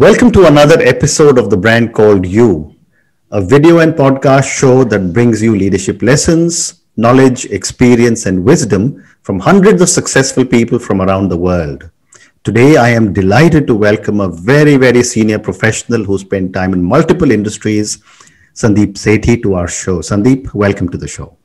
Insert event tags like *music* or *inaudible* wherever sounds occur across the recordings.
Welcome to another episode of the brand called You, a video and podcast show that brings you leadership lessons, knowledge, experience, and wisdom from hundreds of successful people from around the world. Today, I am delighted to welcome a very, very senior professional who spent time in multiple industries, Sandeep Sethi, to our show. Sandeep, welcome to the show.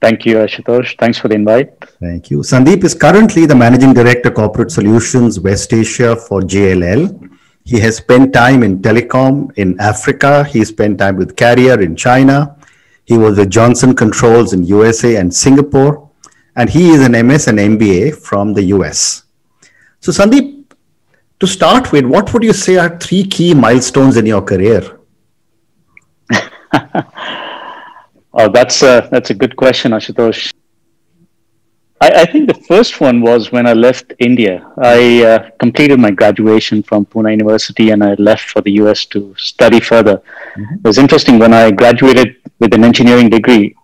Thank you, Ashutosh. Thanks for the invite. Thank you. Sandeep is currently the Managing Director, Corporate Solutions West Asia for JLL. He has spent time in telecom in Africa. He spent time with Carrier in China. He was with Johnson Controls in USA and Singapore. And he is an MS and MBA from the US. So, Sandeep, to start with, what would you say are three key milestones in your career? *laughs* oh, that's a, that's a good question, Ashutosh. I, I, think the first one was when I left India. I uh, completed my graduation from Pune University and I left for the US to study further. Mm-hmm. It was interesting when I graduated with an engineering degree.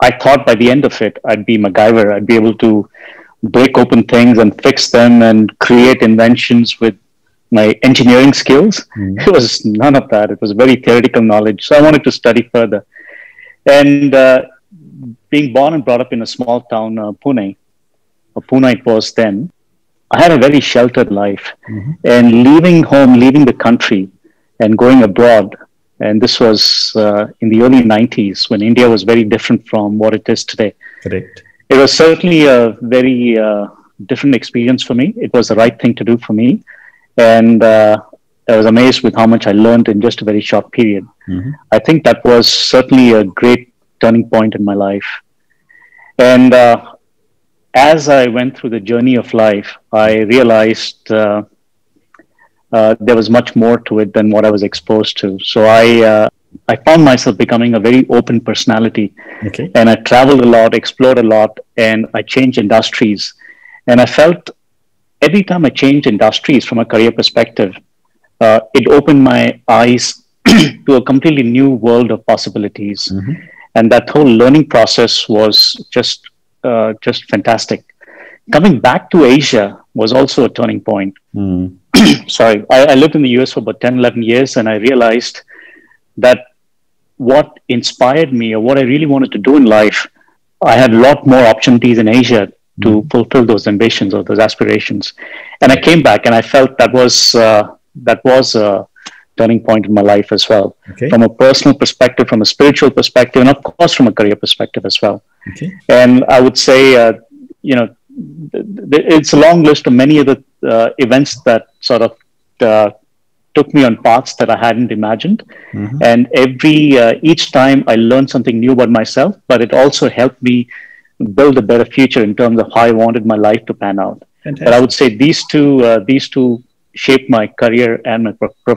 I thought by the end of it, I'd be MacGyver. I'd be able to break open things and fix them and create inventions with my engineering skills. Mm-hmm. *laughs* It was none of that. It was very theoretical knowledge. So I wanted to study further. And uh, being born and brought up in a small town, uh, Pune, or Poona it was then, I had a very sheltered life. Mm-hmm. And leaving home, leaving the country, and going abroad, and this was uh, in the early 90s when India was very different from what it is today. Correct it was certainly a very uh, different experience for me. It was the right thing to do for me, and uh, I was amazed with how much I learned in just a very short period. Mm-hmm. I think that was certainly a great turning point in my life. And uh, as I went through the journey of life, I realized uh, uh, there was much more to it than what I was exposed to. So I uh, I found myself becoming a very open personality. Okay. And I traveled a lot, explored a lot, and I changed industries. And I felt every time I changed industries from a career perspective, uh, it opened my eyes *clears throat* to a completely new world of possibilities. Mm-hmm. And that whole learning process was just uh, just fantastic. Coming back to Asia was also a turning point. Mm. *clears throat* Sorry, I, I lived in the US for about 10, 11 years, and I realized that what inspired me or what I really wanted to do in life, I had a lot more opportunities in Asia to mm. fulfill those ambitions or those aspirations. And I came back and I felt that was uh, that was a turning point in my life as well, okay. from a personal perspective, from a spiritual perspective, and of course from a career perspective as well. Okay. And I would say, uh, you know, it's a long list of many of the uh, events that sort of uh, took me on paths that I hadn't imagined. Mm-hmm. And every uh, each time I learned something new about myself, but it also helped me build a better future in terms of how I wanted my life to pan out. Fantastic. But I would say these two uh, these two shaped my career and my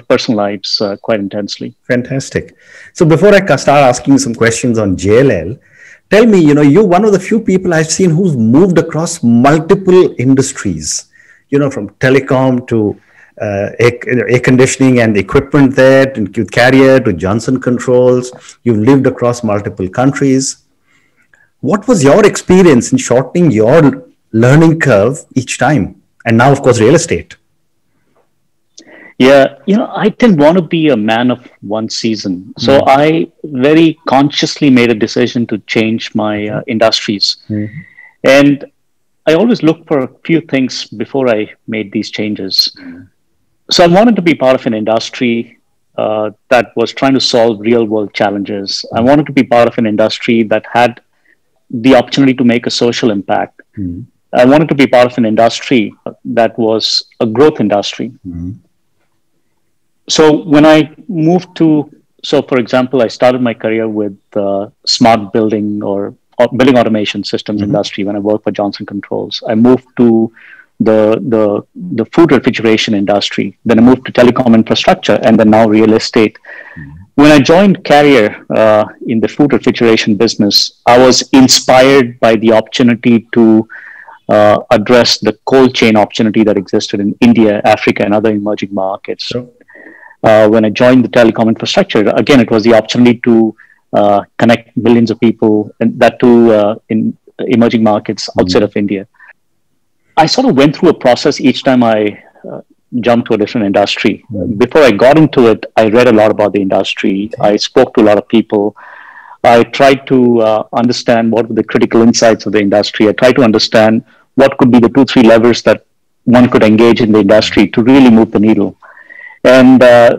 personal lives uh, quite intensely. Fantastic. So before I start asking some questions on JLL, tell me, you know, you're one of the few people I've seen who's moved across multiple industries. You know, from telecom to uh, air, air, conditioning and equipment there to Carrier to Johnson Controls. You've lived across multiple countries. What was your experience in shortening your learning curve each time? And now, of course, real estate. Yeah, you know, I didn't want to be a man of one season. So mm. I very consciously made a decision to change my uh, industries. Mm. And I always looked for a few things before I made these changes. Mm so I wanted to be part of an industry uh, that was trying to solve real world challenges. I wanted to be part of an industry that had the opportunity to make a social impact. Mm-hmm. I wanted to be part of an industry that was a growth industry. Mm-hmm. So when I moved to, so for example, I started my career with uh, smart building or, or, building automation systems mm-hmm. industry when I worked for Johnson Controls. I moved to the the the food refrigeration industry. Then I moved to telecom infrastructure, and then now real estate. Mm-hmm. When I joined Carrier uh, in the food refrigeration business, I was inspired by the opportunity to uh, address the cold chain opportunity that existed in India, Africa, and other emerging markets. Sure. Uh, when I joined the telecom infrastructure, again, it was the opportunity to uh, connect millions of people, and that too uh, in emerging markets outside mm-hmm. of India. I sort of went through a process each time I uh, jump to a different industry. Mm. Before I got into it, I read a lot about the industry. Okay. I spoke to a lot of people. I tried to uh, understand what were the critical insights of the industry. I tried to understand what could be the two, three levers that one could engage in the industry to really move the needle. And uh,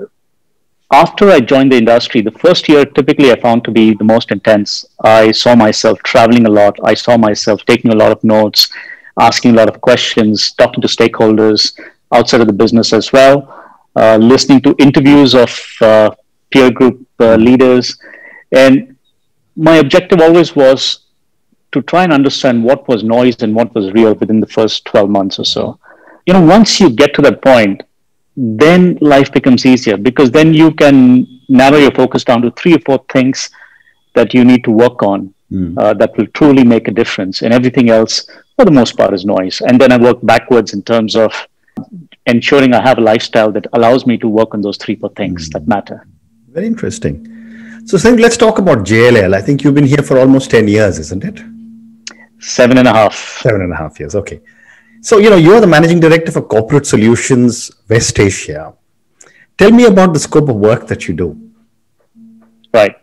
after I joined the industry, the first year typically I found to be the most intense. I saw myself traveling a lot. I saw myself taking a lot of notes, asking a lot of questions, talking to stakeholders outside of the business as well, uh, listening to interviews of uh, peer group uh, leaders. And my objective always was to try and understand what was noise and what was real within the first 12 months or so. You know, once you get to that point, then life becomes easier because then you can narrow your focus down to three or four things that you need to work on mm. uh, that will truly make a difference. And everything else, for the most part, is noise. And then I work backwards in terms of ensuring I have a lifestyle that allows me to work on those three, four things mm. that matter. Very interesting. So, Singh, let's talk about JLL. I think you've been here for almost 10 years, isn't it? Seven and a half. Seven and a half years. Okay. So, you know, you're the managing director for Corporate Solutions West Asia. Tell me about the scope of work that you do. Right.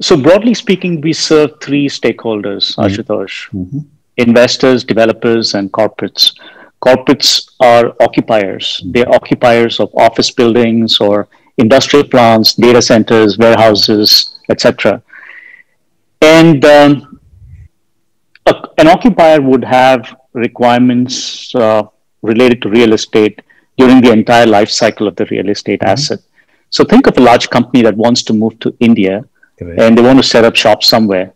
So, broadly speaking, we serve three stakeholders, mm-hmm. Ashutosh mm-hmm. investors, developers, and corporates. Corporates are occupiers, mm-hmm. they're occupiers of office buildings or industrial plants, data centers, warehouses, etc. And um, a, an occupier would have requirements uh, related to real estate during the entire life cycle of the real estate mm-hmm. asset. So think of a large company that wants to move to India and they want to set up shop somewhere.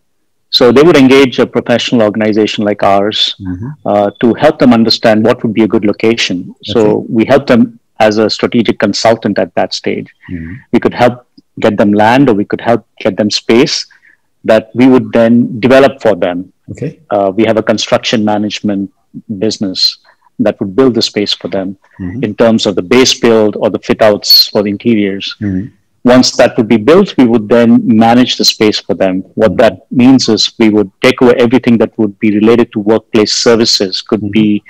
So they would engage a professional organization like ours mm-hmm. uh, to help them understand what would be a good location. So we help them as a strategic consultant at that stage. Mm-hmm. We could help get them land or we could help get them space that we would then develop for them. Okay. Uh, we have a construction management business that would build the space for them mm-hmm. in terms of the base build or the fit outs for the interiors. Mm-hmm. Once that would be built, we would then manage the space for them. What mm-hmm. that means is we would take over everything that would be related to workplace services, could mm-hmm. be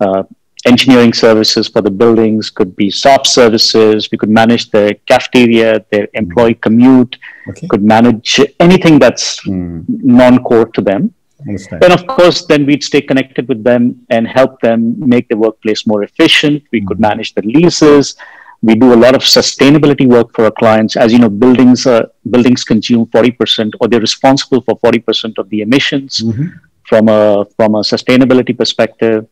uh, engineering services for the buildings, could be SOP services. We could manage their cafeteria, their employee commute, okay. could manage anything that's mm. non-core to them. And of course, then we'd stay connected with them and help them make the workplace more efficient. We mm. could manage the leases. We do a lot of sustainability work for our clients. As you know, buildings uh, buildings consume 40% or they're responsible for 40% of the emissions mm-hmm. from a from a sustainability perspective.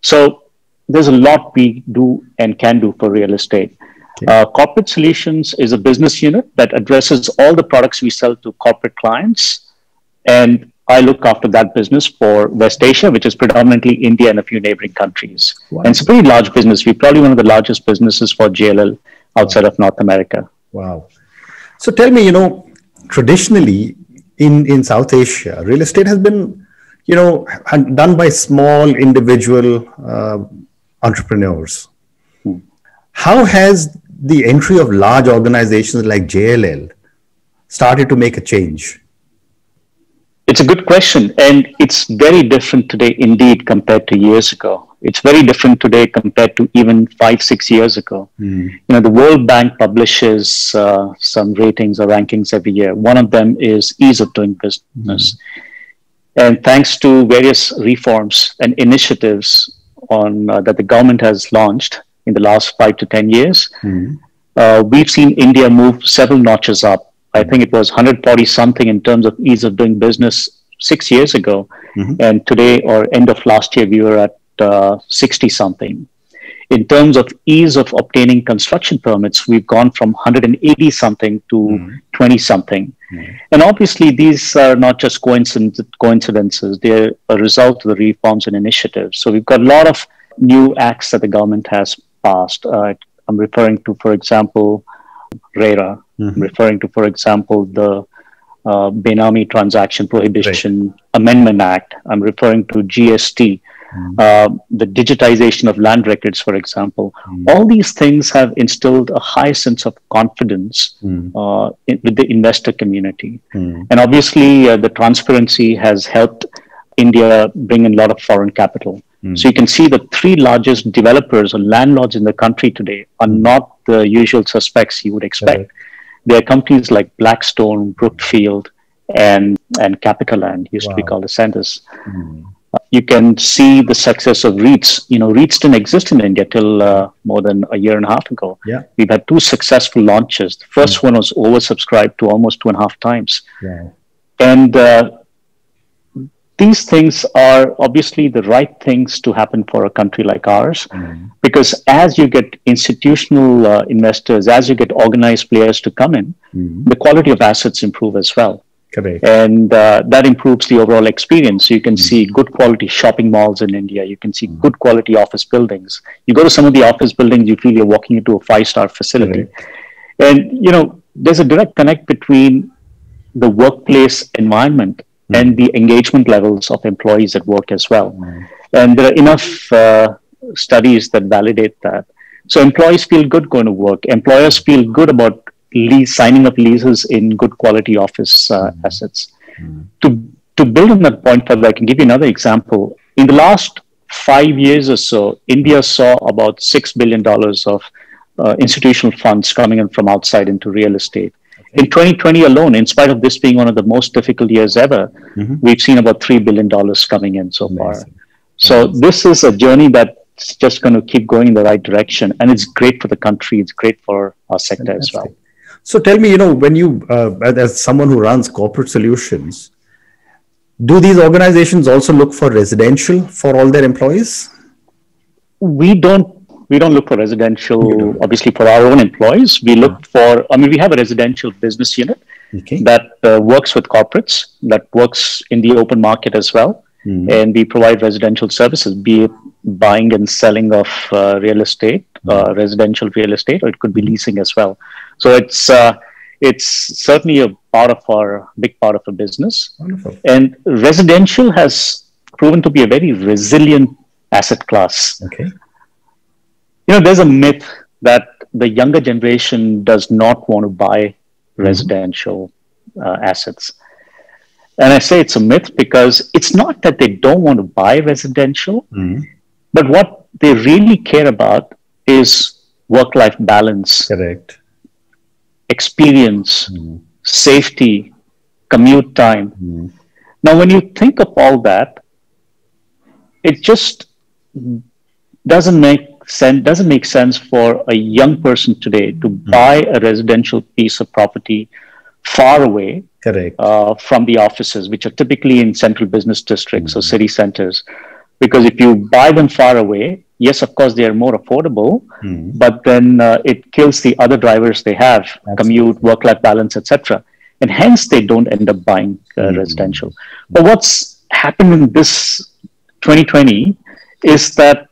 So there's a lot we do and can do for real estate. Okay. Uh, corporate Solutions is a business unit that addresses all the products we sell to corporate clients. And I look after that business for West Asia, which is predominantly India and a few neighboring countries. Wow. And it's a pretty large business. We're probably one of the largest businesses for JLL outside wow. of North America. Wow. So tell me, you know, traditionally in, in South Asia, real estate has been, you know, done by small individual uh, entrepreneurs. Hmm. How has the entry of large organizations like JLL started to make a change? It's a good question, and it's very different today, indeed, compared to years ago. It's very different today compared to even five, six years ago. Mm. You know, the World Bank publishes uh, some ratings or rankings every year. One of them is ease of doing business. Mm. And thanks to various reforms and initiatives on uh, that the government has launched in the last five to ten years, mm-hmm. uh, we've seen India move several notches up. I think it was 140 something in terms of ease of doing business six years ago, mm-hmm. and today or end of last year we were at uh, 60 something. In terms of ease of obtaining construction permits, we've gone from 180 something to mm-hmm. 20 something. Mm-hmm. And obviously, these are not just coincidences, they're a result of the reforms and initiatives. So we've got a lot of new acts that the government has passed. Uh, I'm referring to, for example, RERA, mm-hmm. Referring to, for example, the uh, Benami Transaction Prohibition right. Amendment Act. I'm referring to GST, mm. uh, the digitization of land records, for example. Mm. All these things have instilled a high sense of confidence mm. uh, in, with the investor community. Hmm. And obviously, uh, the transparency has helped India bring in a lot of foreign capital. Hmm. So you can see the three largest developers or landlords in the country today are Hmm. not the usual suspects you would expect. Correct. They are companies like Blackstone, Brookfield, and and CapitaLand used to be called Ascendas. Mm. You can see the success of REITs. You know, REITs didn't exist in India till uh, more than a year and a half ago. Yeah. We've had two successful launches. The first one was oversubscribed to almost two and a half times. Yeah. And uh, these things are obviously the right things to happen for a country like ours, Mm. because as you get institutional uh, investors, as you get organized players to come in, Mm. the quality of assets improve as well. Correct. And uh, that improves the overall experience. You can see good quality shopping malls in India. You can see good quality office buildings. You go to some of the office buildings, you feel you're walking into a five star facility. And, you know, there's a direct connect between the workplace environment and the engagement levels of employees at work as well. And there are enough uh, studies that validate that. So employees feel good going to work. Employers feel good about lease, signing up leases in good quality office uh, assets. To, to build on that point further, I can give you another example. In the last five years or so, India saw about $6 billion of uh, institutional funds coming in from outside into real estate. In 2020 alone, in spite of this being one of the most difficult years ever, Mhm. we've seen about $3 billion coming in so far. Amazing. So this is a journey that's just going to keep going in the right direction, and it's great for the country. It's great for our sector as well. So tell me, you know, when you, uh, as someone who runs corporate solutions, do these organizations also look for residential for all their employees? We don't we don't look for residential. Obviously, for our own employees, we look for. I mean, we have a residential business unit Okay. that uh, works with corporates, that works in the open market as well, Mhm. and we provide residential services, be it buying and selling of uh, real estate, uh, residential real estate, or it could be leasing as well. So it's uh, it's certainly a part of our big part of our business, Wonderful. and residential has proven to be a very resilient asset class. Okay. You know, there's a myth that the younger generation does not want to buy residential uh, assets. And I say it's a myth because it's not that they don't want to buy residential, Mhm. but what they really care about is work life balance, Correct. experience, Mhm. safety, commute time. Mhm. Now, when you think of all that, it just doesn't make sense. Doesn't make sense for a young person today to buy a residential piece of property far away Correct. uh, from the offices, which are typically in central business districts or city centers. Because if you buy them far away, yes, of course, they are more affordable, Mhm. but then uh, it kills the other drivers they have commute, work life balance, etc. And hence, they don't end up buying uh, Mhm. residential. But what's happened in this 2020 is that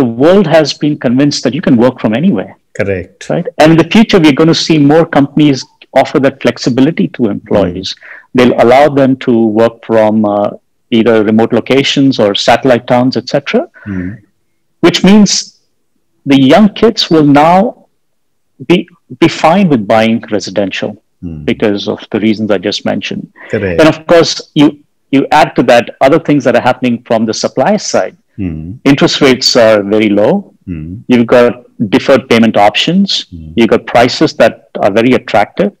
the world has been convinced that you can work from anywhere Correct. right? And in the future, we're going to see more companies offer that flexibility to employees. They'll allow them to work from uh, either remote locations or satellite towns, etc. Mhm. Which means the young kids will now be be fine with buying residential Mhm. because of the reasons I just mentioned. Correct. And of course, you you add to that other things that are happening from the supply side. Mhm. Interest rates are very low. Mhm. You've got deferred payment options. You've got prices that are very attractive.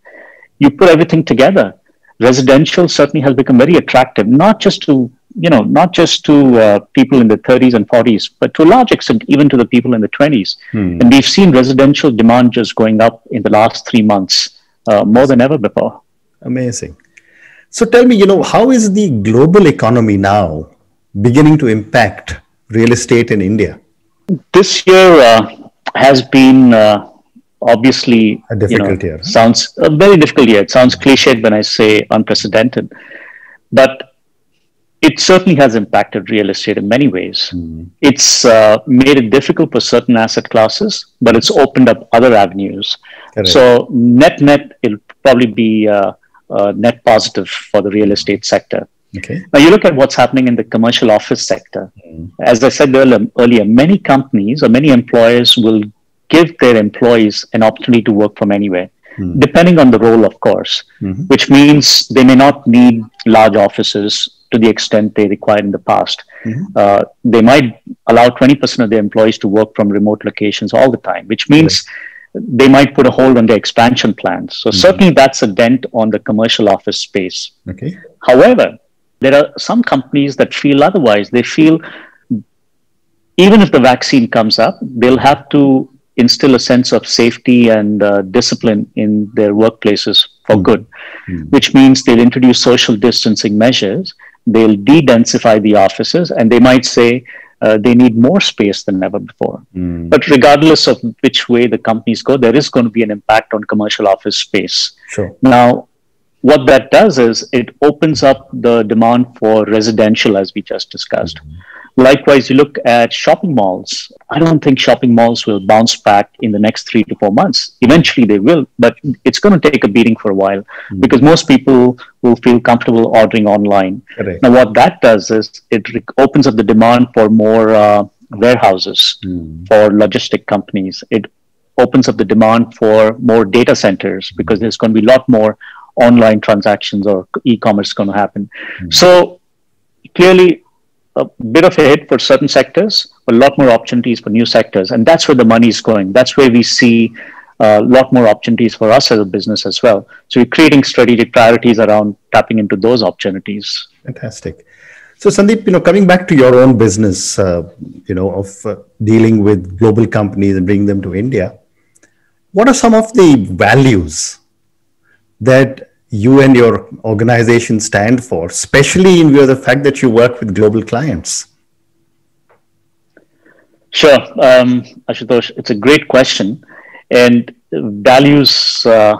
You put everything together. Residential certainly has become very attractive, not just to you know, not just to uh, people in the 30s and 40s, but to a large extent, even to the people in the 20s. Hmm. And we've seen residential demand just going up in the last three months, uh, more than ever before. Amazing. So tell me, you know, how is the global economy now beginning to impact real estate in India? This year uh, has been uh, obviously A you know, difficult year. Sounds a very difficult year. It sounds cliched when I say unprecedented, but it certainly has impacted real estate in many ways. Hmm. It's uh, made it difficult for certain asset classes, but it's opened up other avenues. Correct. So net net, it'll probably be uh, uh, net positive for the real estate sector. Okay. Now you look at what's happening in the commercial office sector. As I said earlier, earlier, many companies or many employers will give their employees an opportunity to work from anywhere, depending on the role, of course, Mhm. which means they may not need large offices to the extent they required in the past. Mm-hmm. Uh, they might allow 20% of their employees to work from remote locations all the time, which means right. they might put a hold on their expansion plans. So, mm-hmm. certainly that's a dent on the commercial office space. Okay. However, there are some companies that feel otherwise. They feel even if the vaccine comes up, they'll have to instill a sense of safety and uh, discipline in their workplaces for mm. good, mm. which means they'll introduce social distancing measures, they'll de densify the offices, and they might say uh, they need more space than ever before. Mm. But regardless of which way the companies go, there is going to be an impact on commercial office space. Sure. Now, what that does is it opens up the demand for residential, as we just discussed. Mm-hmm Likewise, you look at shopping malls. I don't think shopping malls will bounce back in the next three to four months. Eventually, they will, but it's going to take a beating for a while mm. because most people will feel comfortable ordering online. Correct. Now, what that does is it re- opens up the demand for more uh, warehouses mm. for logistic companies. It opens up the demand for more data centers because there's going to be a lot more online transactions or e-commerce going to happen. Mm. So clearly a bit of a hit for certain sectors, a lot more opportunities for new sectors. And that's where the money is going. That's where we see a lot more opportunities for us as a business as well. So we're creating strategic priorities around tapping into those opportunities. Fantastic. So Sandeep, you know, coming back to your own business, uh, you know, of uh, dealing with global companies and bringing them to India, what are some of the values that you and your organization stand for, especially in view of the fact that you work with global clients? Sure, um, Ashutosh, it's a great question. And values uh,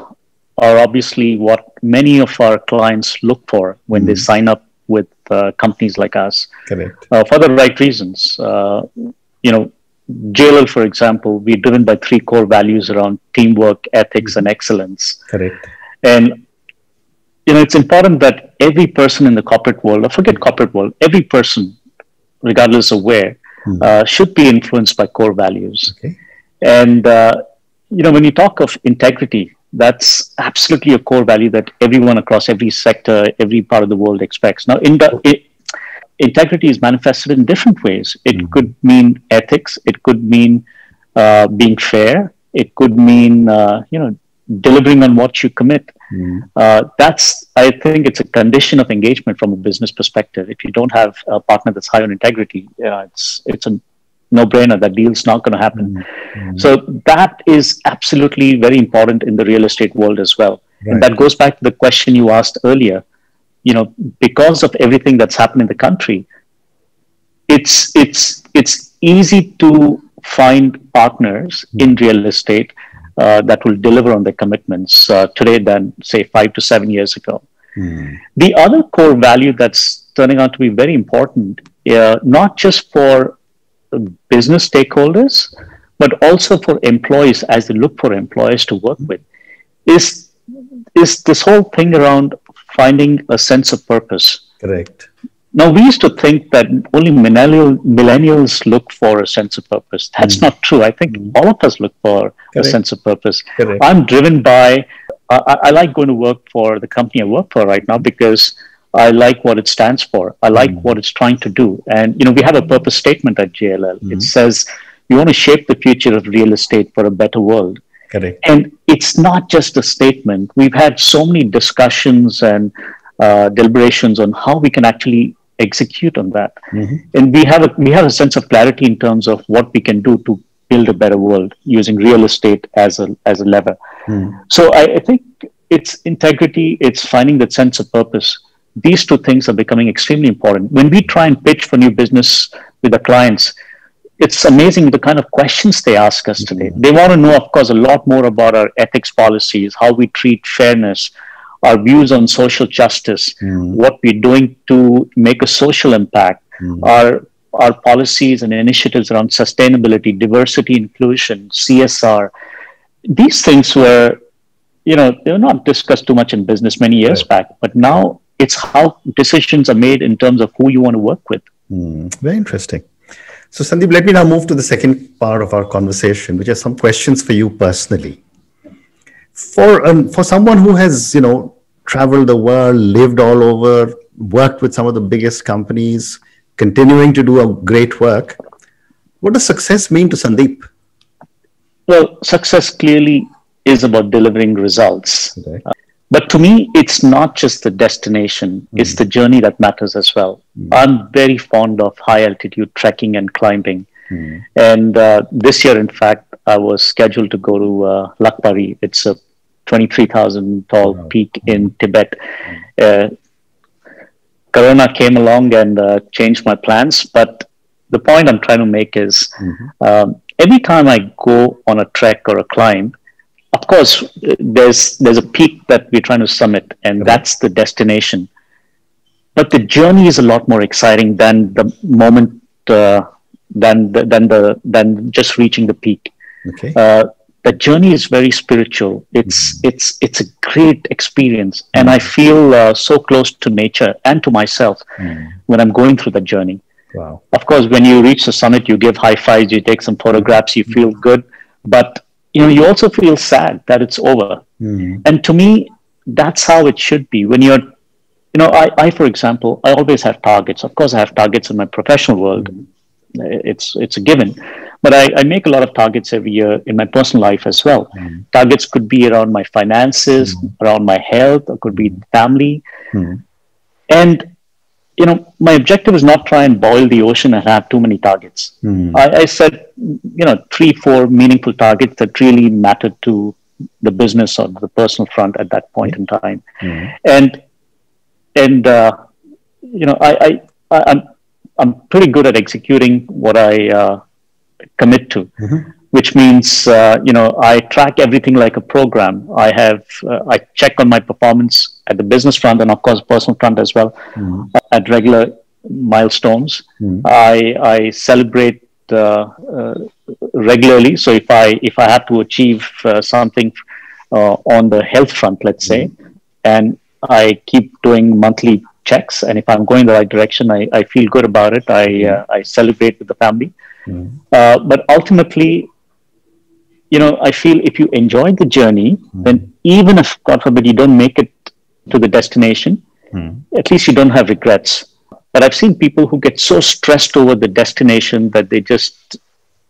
are obviously what many of our clients look for when mm they sign up with uh, companies like us. Uh, for the right reasons. Uh, you know, JLL, for example, we're driven by three core values around teamwork, ethics, and excellence. Correct. And you know, it's important that every person in the corporate world, or forget corporate world, every person, regardless of where, mm. uh, should be influenced by core values. Okay. And uh, you know, when you talk of integrity, that's absolutely a core value that everyone across every sector, every part of the world expects. Now, in the, it, integrity is manifested in different ways. It mm. could mean ethics. It could mean uh, being fair. It could mean uh, you know delivering on what you commit. Mm. Uh, that's, I think, it's a condition of engagement from a business perspective. If you don't have a partner that's high on integrity, uh, it's it's a no-brainer. That deal's not going to happen. Mm. So that is absolutely very important in the real estate world as well. Right. And that goes back to the question you asked earlier. You know, because of everything that's happened in the country, it's it's it's easy to find partners mm. in real estate uh, that will deliver on their commitments uh, today than, say, five to seven years ago. Mm. The other core value that's turning out to be very important, uh, not just for business stakeholders, but also for employees as they look for employers to work with, is is this whole thing around finding a sense of purpose. Correct. Now, we used to think that only millennial, millennials look for a sense of purpose. That's mm. not true. I think mm. all of us look for Correct. a sense of purpose. Correct. I'm driven by, I, I, like going to work for the company I work for right now because I like what it stands for. I like mm. what it's trying to do. And, you know, we have a purpose statement at JLL. It mm-hmm. says, we want to shape the future of real estate for a better world. Correct. And it's not just a statement. We've had so many discussions and uh, deliberations on how we can actually execute on that. Mm-hmm. And we have a we have a sense of clarity in terms of what we can do to build a better world using real estate as a as a lever. Mm. So I, I, think it's integrity, it's finding that sense of purpose. These two things are becoming extremely important. When we try and pitch for new business with the clients, it's amazing the kind of questions they ask us today. Mm-hmm. They want to know, of course, a lot more about our ethics policies, how we treat fairness, our views on social justice, mm. what we're doing to make a social impact, mm. our our policies and initiatives around sustainability, diversity, inclusion, CSR. These things were, you know, they were not discussed too much in business many years right. back, but now it's how decisions are made in terms of who you want to work with. Mm. Very interesting. So, Sandeep, let me now move to the second part of our conversation, which are some questions for you personally. For um, for someone who has, you know, traveled the world, lived all over, worked with some of the biggest companies, continuing to do a great work. What does success mean to Sandeep? Well, success clearly is about delivering results. Okay. Uh, but to me, it's not just the destination, mm. it's the journey that matters as well. Mm. I'm very fond of high altitude trekking and climbing. Mm. And uh, this year, in fact, I was scheduled to go to uh, Lhakpa Ri. It's a 23,000 tall wow. peak in Tibet. Uh, Corona came along and uh, changed my plans. But the point I'm trying to make is mm-hmm. um, every time I go on a trek or a climb, of course, there's there's a peak that we're trying to summit, and okay. that's the destination. But the journey is a lot more exciting than the moment, uh, than the, than the than just reaching the peak. Okay. Uh, the journey is very spiritual. It's mm. it's it's a great experience, and I feel uh, so close to nature and to myself mm. when I'm going through the journey. Wow. Of course, when you reach the summit, you give high fives, you take some photographs, you feel good, but you know you also feel sad that it's over. Mm. And to me, that's how it should be. When you're, you know, I, I for example, I always have targets. Of course, I have targets in my professional world. Mm. It's it's a given but I, I, make a lot of targets every year in my personal life as well. Mm. Targets could be around my finances, mm. around my health, or could be family. Mm. And you know, my objective is not try and boil the ocean and have too many targets. I, I set you know three, four meaningful targets that really mattered to the business or the personal front at that point in time. And and uh, you know, I, I, I I'm, I'm pretty good at executing what I uh, commit to, mm-hmm. which means uh, you know I track everything like a program. I have uh, I check on my performance at the business front and of course personal front as well mm-hmm. at regular milestones. Mm-hmm. I I celebrate uh, uh regularly. So if I if I have to achieve uh, something uh, on the health front, let's say, mm-hmm. and I keep doing monthly checks and if i'm going the right direction i, I feel good about it i mm-hmm. uh, i celebrate with the family Mm. Uh, but ultimately, you know, I feel if you enjoy the journey, mm. then even if, God forbid, you don't make it to the destination, mm. at least you don't have regrets. But I've seen people who get so stressed over the destination that they just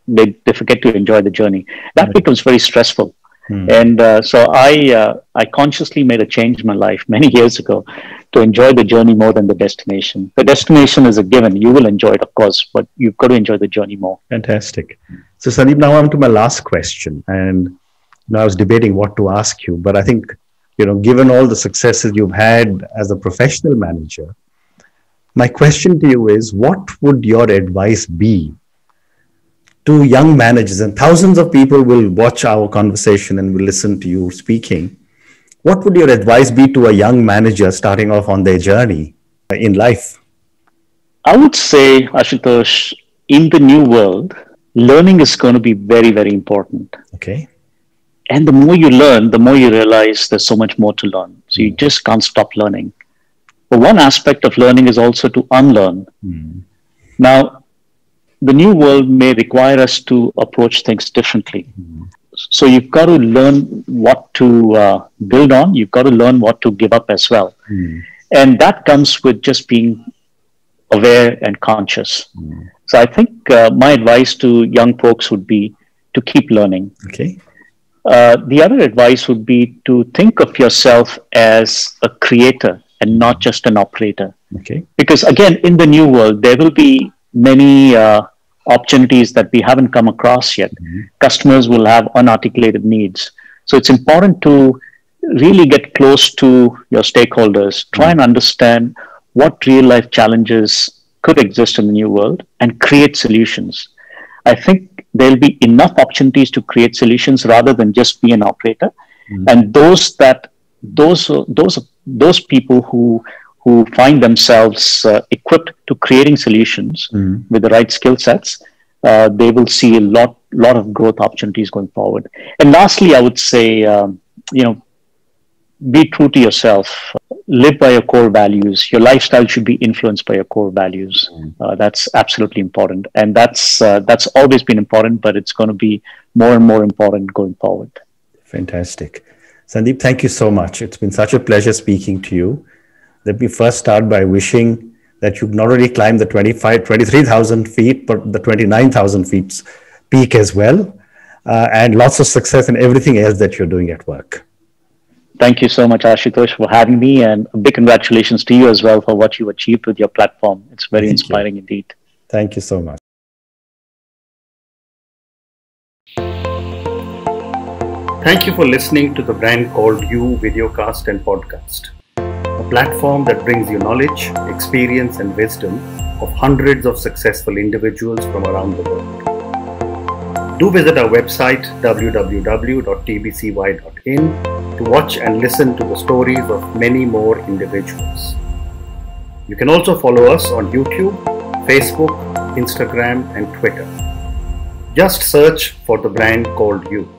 they, they forget to enjoy the journey. That right. becomes very stressful. Hmm. And uh, so I uh, I consciously made a change in my life many *laughs* years ago to enjoy the journey more than the destination. The destination is a given; you will enjoy it, of course, but you've got to enjoy the journey more. Fantastic. So Sandeep, now I'm to my last question, and you know, I was debating what to ask you, but I think you know, given all the successes you've had as a professional manager, my question to you is: What would your advice be to young managers, and thousands of people will watch our conversation and will listen to you speaking. What would your advice be to a young manager starting off on their journey in life? I would say, Ashutosh, in the new world, learning is going to be very, very important. Okay. And the more you learn, the more you realize there's so much more to learn. So you just can't stop learning. But one aspect of learning is also to unlearn. Mm. Now, the new world may require us to approach things differently. Mm-hmm. So you've got to learn what to uh, build on. You've got to learn what to give up as well. Mm-hmm. And that comes with just being aware and conscious. Mm-hmm. So I think uh, my advice to young folks would be to keep learning. Okay. Uh, the other advice would be to think of yourself as a creator and not just an operator. Okay. Because again, in the new world, there will be many uh, opportunities that we haven't come across yet. Mm-hmm. Customers will have unarticulated needs. So it's important to really get close to your stakeholders, try mm-hmm. and understand what real life challenges could exist in the new world and create solutions. I think there'll be enough opportunities to create solutions rather than just be an operator. Mm-hmm. And those that those those those people who who find themselves uh, equipped to creating solutions mm. with the right skill sets, uh, they will see a lot, lot of growth opportunities going forward. And lastly, I would say, um, you know, be true to yourself. Live by your core values. Your lifestyle should be influenced by your core values. Mm. Uh, that's absolutely important, and that's uh, that's always been important, but it's going to be more and more important going forward. Fantastic. Sandeep, thank you so much. It's been such a pleasure speaking to you. Let me first start by wishing that you not only climb the 25, 23,000 feet, but the 29,000 feet peak as well. Uh, and lots of success in everything else that you're doing at work. Thank you so much, Ashutosh, for having me. And a big congratulations to you as well for what you achieved with your platform. It's very Thank inspiring you. indeed. Thank you so much. Thank you for listening to the brand called You Videocast and Podcast, a platform that brings you knowledge, experience, and wisdom of hundreds of successful individuals from around the world. Do visit our website www.tbcy.in to watch and listen to the stories of many more individuals. You can also follow us on YouTube, Facebook, Instagram, and Twitter. Just search for the brand called You.